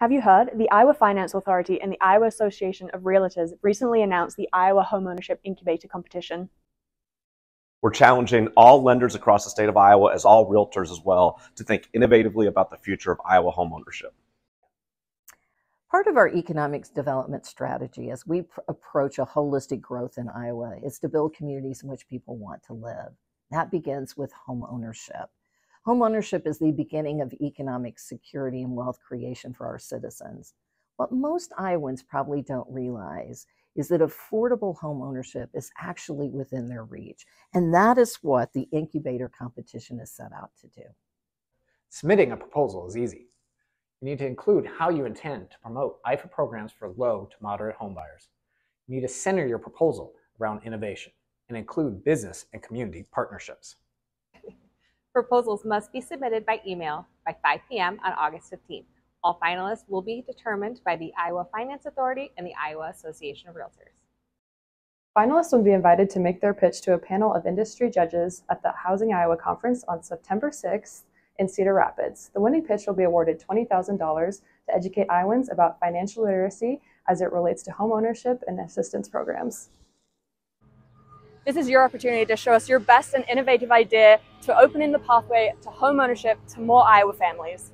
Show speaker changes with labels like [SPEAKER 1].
[SPEAKER 1] Have you heard? The Iowa Finance Authority and the Iowa Association of Realtors recently announced the Iowa Homeownership Incubator Competition.
[SPEAKER 2] We're challenging all lenders across the state of Iowa, as all realtors as well, to think innovatively about the future of Iowa homeownership.
[SPEAKER 3] Part of our economic development strategy as we pr- approach a holistic growth in Iowa is to build communities in which people want to live. That begins with home ownership. Home ownership is the beginning of economic security and wealth creation for our citizens. What most Iowans probably don't realize is that affordable homeownership is actually within their reach. And that is what the incubator competition is set out to do.
[SPEAKER 4] Submitting a proposal is easy. You need to include how you intend to promote IFA programs for low to moderate homebuyers. You need to center your proposal around innovation and include business and community partnerships.
[SPEAKER 5] Proposals must be submitted by email by 5 p.m. on August 15th. All finalists will be determined by the Iowa Finance Authority and the Iowa Association of Realtors.
[SPEAKER 6] Finalists will be invited to make their pitch to a panel of industry judges at the Housing Iowa Conference on September 6th in Cedar Rapids. The winning pitch will be awarded $20,000 to educate Iowans about financial literacy as it relates to homeownership and assistance programs.
[SPEAKER 1] This is your opportunity to show us your best and innovative idea to opening the pathway to home ownership to more Iowa families.